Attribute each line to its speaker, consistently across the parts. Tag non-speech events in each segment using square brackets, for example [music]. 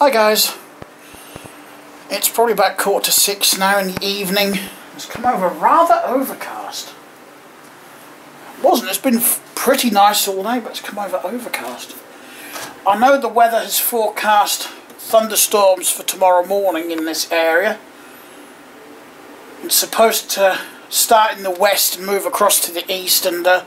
Speaker 1: Hi guys. It's probably about quarter to six now in the evening. It's come over rather overcast. It wasn't, it's been pretty nice all day, but it's come over overcast. I know the weather has forecast thunderstorms for tomorrow morning in this area. It's supposed to start in the west and move across to the east and uh,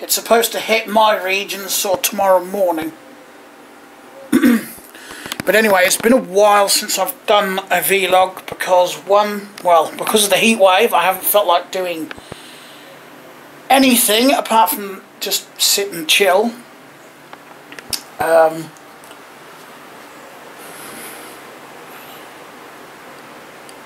Speaker 1: it's supposed to hit my region sort of tomorrow morning. But anyway, it's been a while since I've done a vlog because one, well, because of the heat wave, I haven't felt like doing anything apart from just sit and chill. Um,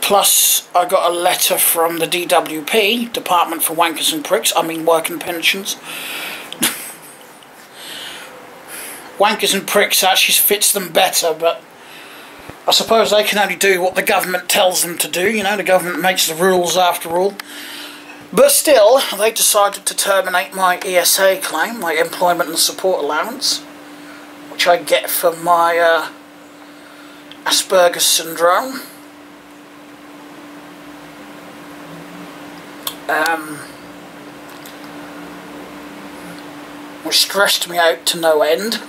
Speaker 1: plus, I got a letter from the DWP, Department for Wankers and Pricks, I mean Working Pensions. Wankers and Pricks actually fits them better, but I suppose they can only do what the government tells them to do, you know, the government makes the rules after all. But still, they decided to terminate my ESA claim, my Employment and Support Allowance, which I get for my uh, Asperger's syndrome. Um, which stressed me out to no end.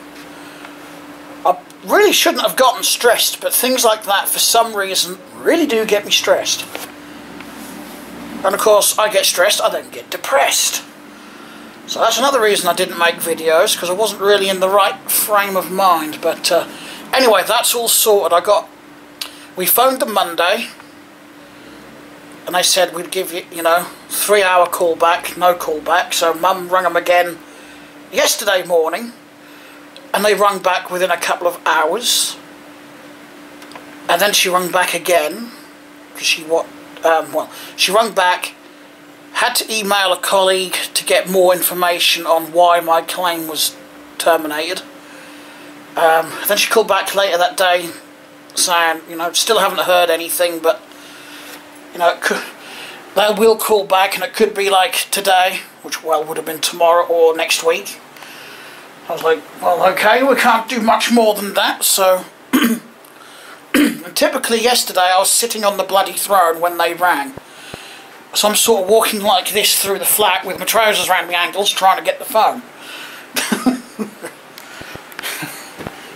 Speaker 1: Really shouldn't have gotten stressed, but things like that, for some reason, really do get me stressed. And of course, I get stressed, I then get depressed. So that's another reason I didn't make videos, because I wasn't really in the right frame of mind. But uh, anyway, that's all sorted. I got... We phoned them Monday, and they said we'd give you, you know, three hour call back, no call back. So Mum rang them again yesterday morning, and they rung back within a couple of hours. And then she rung back again, because she what um, well, she rung back, had to email a colleague to get more information on why my claim was terminated. Um, then she called back later that day saying, you know, still haven't heard anything, but, you know, could, they will call back and it could be like today, which, well, would have been tomorrow or next week. I was like, well, okay, we can't do much more than that, so... [clears throat] Typically yesterday I was sitting on the bloody throne when they rang. So I'm sort of walking like this through the flat with my trousers around my ankles trying to get the phone.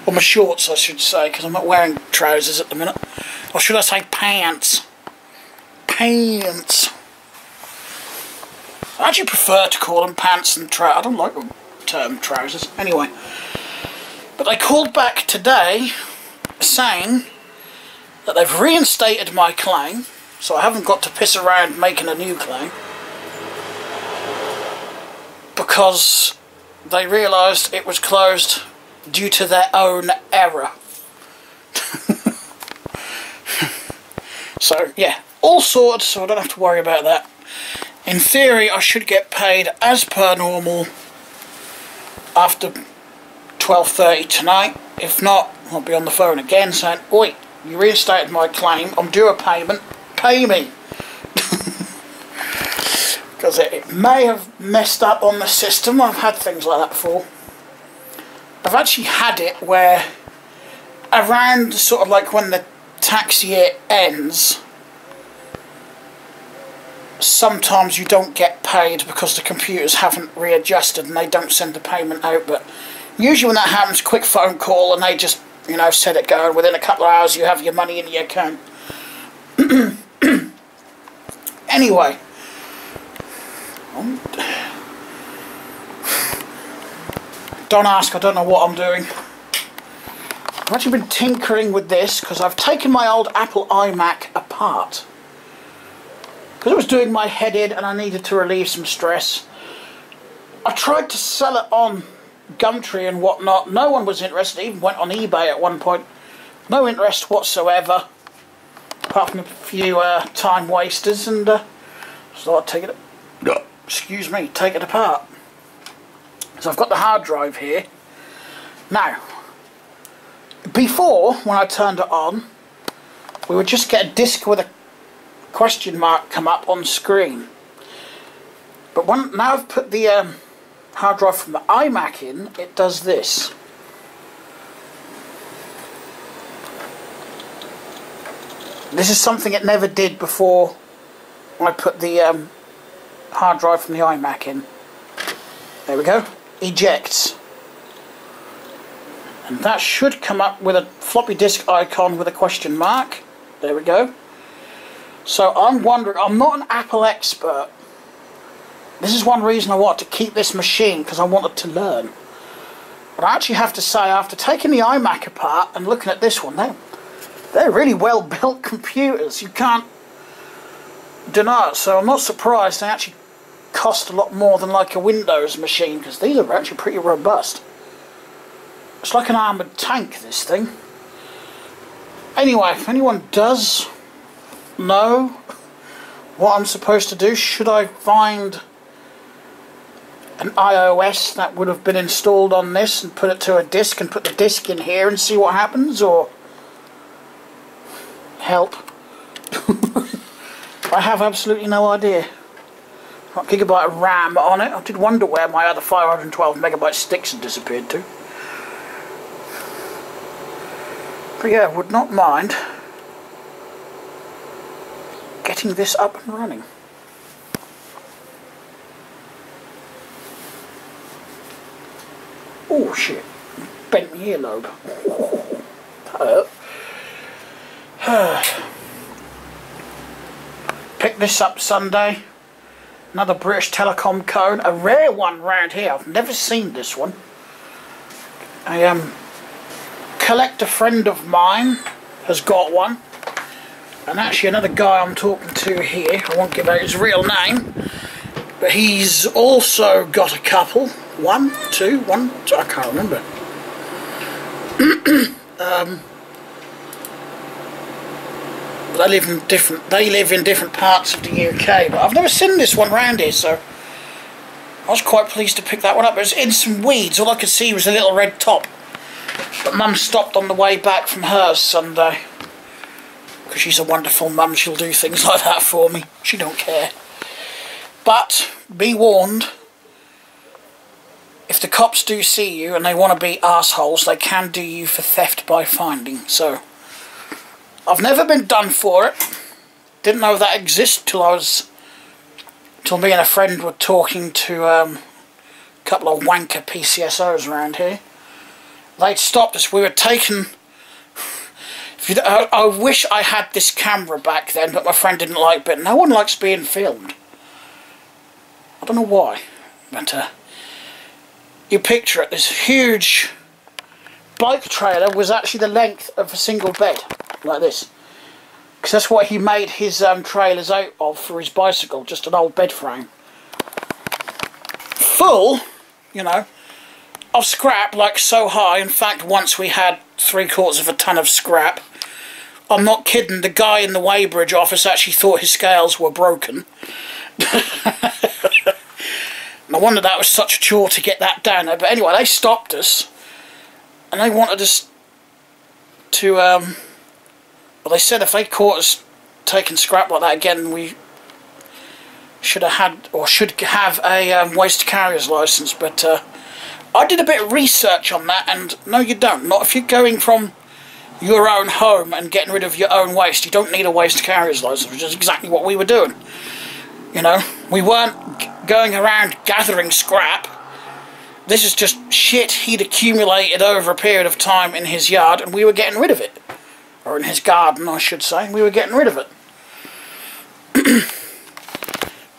Speaker 1: [laughs] or my shorts I should say because I'm not wearing trousers at the minute. Or should I say pants? Pants. I actually prefer to call them pants and trousers. I don't like the term trousers. Anyway. But they called back today saying that they've reinstated my claim, so I haven't got to piss around making a new claim, because they realised it was closed due to their own error. [laughs] so, yeah, all sorted, so I don't have to worry about that. In theory, I should get paid as per normal after 12.30 tonight. If not, I'll be on the phone again saying, Oi, you reinstated my claim, I'm due a payment, pay me. [laughs] Because it, it may have messed up on the system, I've had things like that before. I've actually had it where around sort of like when the tax year ends, sometimes you don't get paid because the computers haven't readjusted and they don't send the payment out, but usually when that happens, quick phone call and they just you know, set it going. Within a couple of hours, you have your money in your account. [clears throat] anyway. Don't ask, I don't know what I'm doing. I've actually been tinkering with this because I've taken my old Apple iMac apart. Because it was doing my head in and I needed to relieve some stress. I tried to sell it on Gumtree and whatnot. No one was interested. Even went on eBay at one point. No interest whatsoever, apart from a few uh, time wasters. And uh, so I take it. Excuse me, take it apart. So I've got the hard drive here. Now, before when I turned it on, we would just get a disc with a question mark come up on screen. But when, now I've put the um, hard drive from the iMac in, it does this. This is something it never did before I put the um, hard drive from the iMac in. There we go. Ejects. And that should come up with a floppy disk icon with a question mark. There we go. So I'm wondering, I'm not an Apple expert. This is one reason I want to keep this machine, because I wanted to learn. But I actually have to say, after taking the iMac apart and looking at this one, they're, they're really well built [laughs] computers. You can't deny it. So I'm not surprised they actually cost a lot more than like a Windows machine, because these are actually pretty robust. It's like an armoured tank, this thing. Anyway, if anyone does know what I'm supposed to do, should I find an iOS that would have been installed on this and put it to a disk and put the disk in here and see what happens, or help? [laughs] I have absolutely no idea. Got gigabyte of RAM on it. I did wonder where my other 512 megabyte sticks had disappeared to. But yeah, I would not mind getting this up and running. Oh shit, bent my earlobe. That. [sighs] Picked this up Sunday. Another British Telecom cone, a rare one round here. I've never seen this one. A um collector friend of mine has got one. And actually another guy I'm talking to here, I won't give out his real name, but he's also got a couple. One, two, one, two, I can't remember. [clears throat] um, they live in different they live in different parts of the UK, but I've never seen this one round here, so I was quite pleased to pick that one up. It was in some weeds, all I could see was a little red top. But Mum stopped on the way back from hers Sunday. Because she's a wonderful mum, she'll do things [laughs] like that for me. She don't care. But, be warned, if the cops do see you and they want to be assholes, they can do you for theft by finding. So, I've never been done for it. Didn't know that existed till I was... Till me and a friend were talking to um, a couple of wanker PCSOs around here they'd stopped us. We were taken. I, I, wish I had this camera back then, but my friend didn't like it. No one likes being filmed. I don't know why, but uh, you picture it. This huge bike trailer was actually the length of a single bed, like this. Because that's what he made his um, trailers out of for his bicycle, just an old bed frame. Full, you know, of scrap like so high. In fact, once we had three quarters of a ton of scrap. I'm not kidding, the guy in the weighbridge office actually thought his scales were broken. [laughs] no wonder that was such a chore to get that down there. But anyway, they stopped us. And they wanted us to, um... Well, they said if they caught us taking scrap like that again, we should have had, or should have a um, waste carrier's license. But, uh, I did a bit of research on that, and no, you don't. Not if you're going from your own home and getting rid of your own waste. You don't need a waste carrier's license, which is exactly what we were doing. You know, we weren't going around gathering scrap. This is just shit he'd accumulated over a period of time in his yard, and we were getting rid of it. Or in his garden, I should say. We were getting rid of it. [clears throat]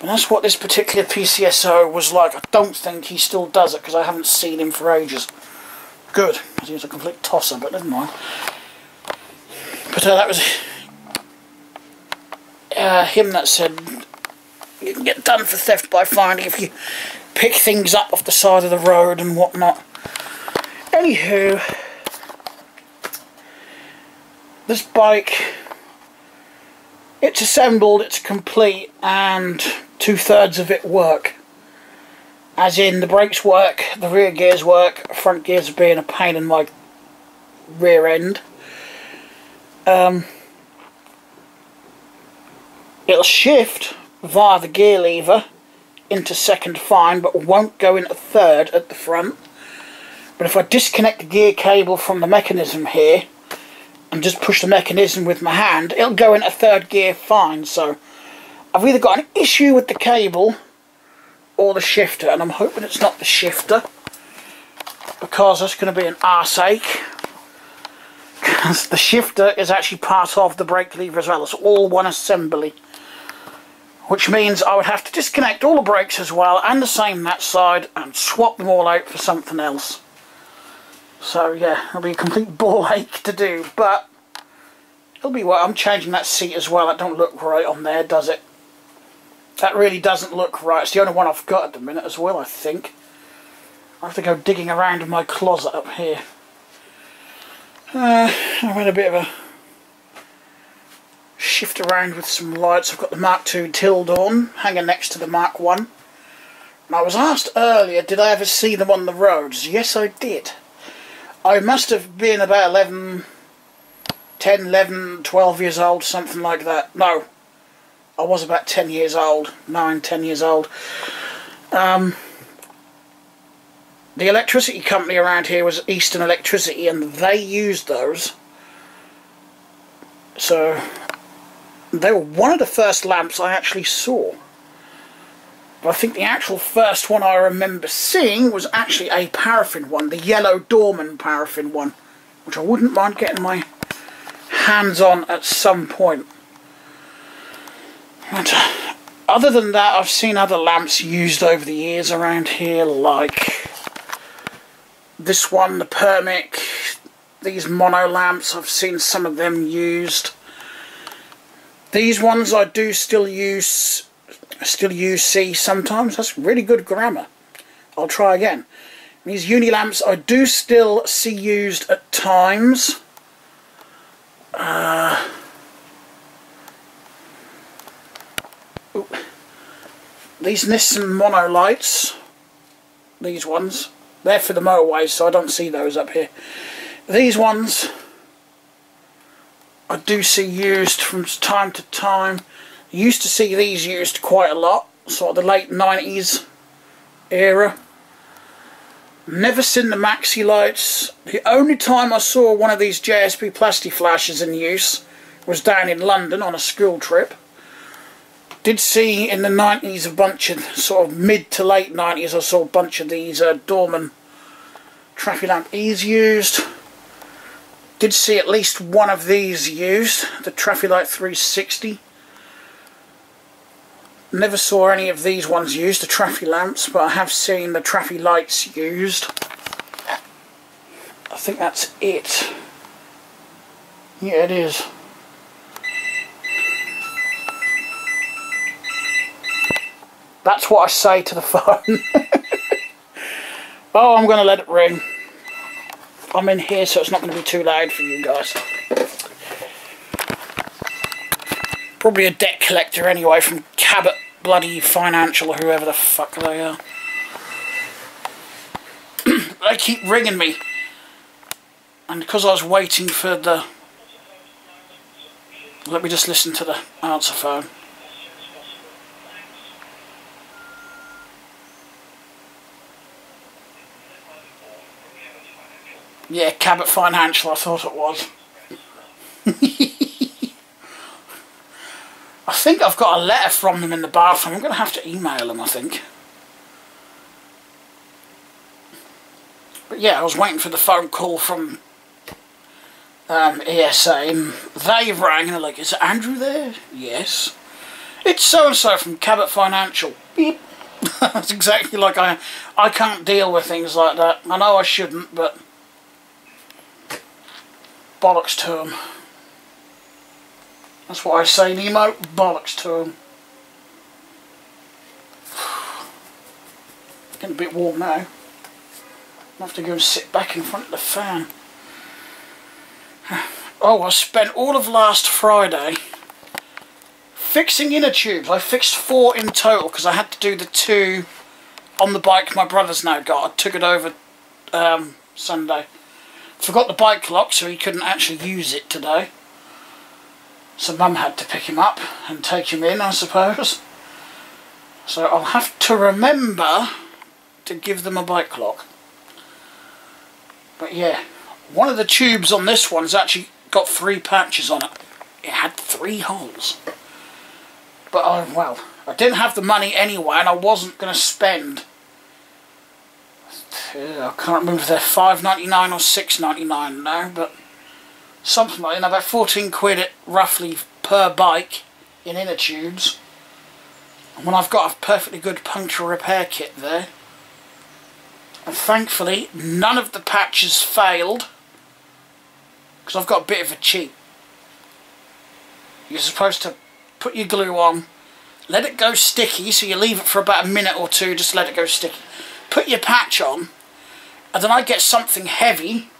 Speaker 1: And that's what this particular PCSO was like. I don't think he still does it because I haven't seen him for ages. Good, he was a complete tosser, but never mind. But uh, that was uh, him that said you can get done for theft by finding if you pick things up off the side of the road and whatnot. Anywho, this bike, it's assembled, it's complete, and two-thirds of it work. As in, the brakes work, the rear gears work, front gears being a pain in my rear end. Um, it'll shift via the gear lever into second fine, but won't go into third at the front. But if I disconnect the gear cable from the mechanism here, and just push the mechanism with my hand, it'll go into third gear fine. So I've either got an issue with the cable or the shifter, and I'm hoping it's not the shifter because that's going to be an arse ache. Because the shifter is actually part of the brake lever as well. It's all one assembly. Which means I would have to disconnect all the brakes as well and the same that side and swap them all out for something else. So yeah, it'll be a complete [laughs] ball ache to do, but it'll be what I'm changing that seat as well. That don't look right on there, does it? That really doesn't look right. It's the only one I've got at the minute as well, I think. I have to go digging around in my closet up here. Uh, I've had a bit of a shift around with some lights. I've got the Mark II Tild on, hanging next to the Mark 1. And I was asked earlier, did I ever see them on the roads? Yes, I did. I must have been about 11, 10, 11, 12 years old, something like that. No, I was about 10 years old, 9, 10 years old. Um, the electricity company around here was Eastern Electricity and they used those. So they were one of the first lamps I actually saw. But I think the actual first one I remember seeing was actually a paraffin one, the yellow Dorman paraffin one, which I wouldn't mind getting my hands on at some point. But uh, other than that, I've seen other lamps used over the years around here, like this one, the Permic, these mono lamps, I've seen some of them used. These ones I do still use, still use C sometimes. That's really good grammar. I'll try again. These uni lamps I do still see used at times. Uh, these Nissen mono lights, these ones, they're for the motorways so I don't see those up here. These ones I do see used from time to time. I used to see these used quite a lot, sort of the late 90s era. Never seen the maxi lights. The only time I saw one of these JSP plastic flashes in use was down in London on a school trip. Did see in the 90s a bunch of, sort of mid to late 90s, I saw a bunch of these uh, Dorman traffic lamp E's used. Did see at least one of these used, the Traffic Light 360. Never saw any of these ones used, the traffic lamps, but I have seen the traffic lights used. I think that's it. Yeah, it is. That's what I say to the phone. [laughs] oh, I'm going to let it ring. I'm in here so it's not going to be too loud for you guys. Probably a debt collector anyway from Cabot bloody Financial or whoever the fuck they are. [clears throat] they keep ringing me. And because I was waiting for the... Let me just listen to the answer phone. Yeah, Cabot Financial, I thought it was. I think I've got a letter from them in the bathroom. I'm going to have to email them, I think. But yeah, I was waiting for the phone call from um, ESA, they rang and they're like, is Andrew there? Yes. It's so-and-so from Cabot Financial. Beep. [laughs] That's exactly like I... I can't deal with things like that. I know I shouldn't, but bollocks to them. That's what I say, Nemo, bollocks to them. [sighs] Getting a bit warm now. i have to go and sit back in front of the fan. [sighs] Oh, I spent all of last Friday fixing inner tubes. I fixed four in total because I had to do the two on the bike my brother's now got. I took it over um, Sunday. Forgot the bike lock so he couldn't actually use it today. So mum had to pick him up and take him in I suppose. So I'll have to remember to give them a bike lock. But yeah, one of the tubes on this one is actually got three patches on it. It had three holes. But I, well, I didn't have the money anyway and I wasn't going to spend I can't remember if they're five ninety nine or six ninety nine now, but something like that, about fourteen quid it roughly per bike in inner tubes. And when I've got a perfectly good puncture repair kit there. And thankfully none of the patches failed because I've got a bit of a cheat. You're supposed to put your glue on, let it go sticky, so you leave it for about a minute or two, just let it go sticky. Put your patch on, and then I get something heavy,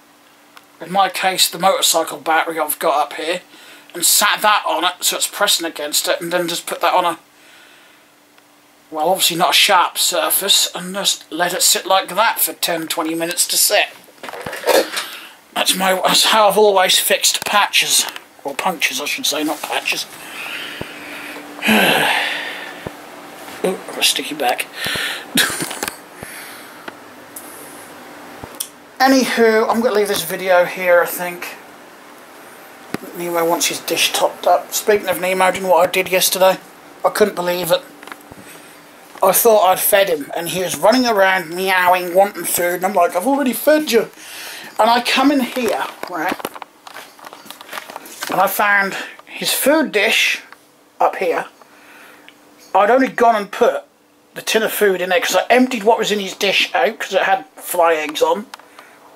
Speaker 1: in my case the motorcycle battery I've got up here, and sat that on it so it's pressing against it, and then just put that on a, well obviously not a sharp surface, and just let it sit like that for 10-20 minutes to set. That's my that's how I've always fixed patches. Or punctures I should say, not patches. [sighs] oh, a sticky back. [laughs] Anywho, I'm going to leave this video here, I think. Nemo wants his dish topped up. Speaking of Nemo, do you what I did yesterday? I couldn't believe it. I thought I'd fed him, and he was running around meowing, wanting food, and I'm like, I've already fed you. And I come in here, right, and I found his food dish up here. I'd only gone and put the tin of food in there because I emptied what was in his dish out because it had fly eggs on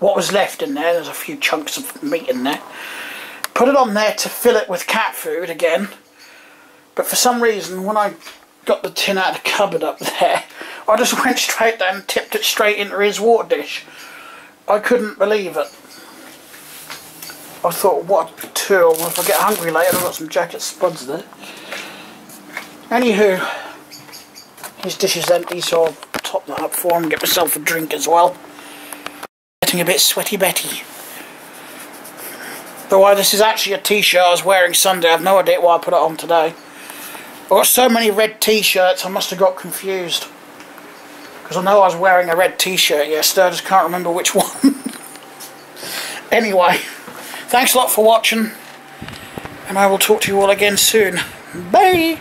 Speaker 1: what was left in there, there's a few chunks of meat in there. Put it on there to fill it with cat food again. But for some reason, when I got the tin out of the cupboard up there, [laughs] I just [laughs] went straight down and tipped it straight into his water dish. I couldn't believe it. I thought, what a tool. If I get hungry later, I've got some jacket spuds there. Anywho, his dish is empty, so I'll top that up for him and get myself a drink as well getting a bit sweaty Betty. But why this is actually a t-shirt I was wearing Sunday, I have no idea why I put it on today. I've got so many red t-shirts, I must have got confused. Because I know I was wearing a red t-shirt yesterday, I just can't remember which [laughs] one. anyway, thanks a lot for watching, and I will talk to you all again soon. Bye!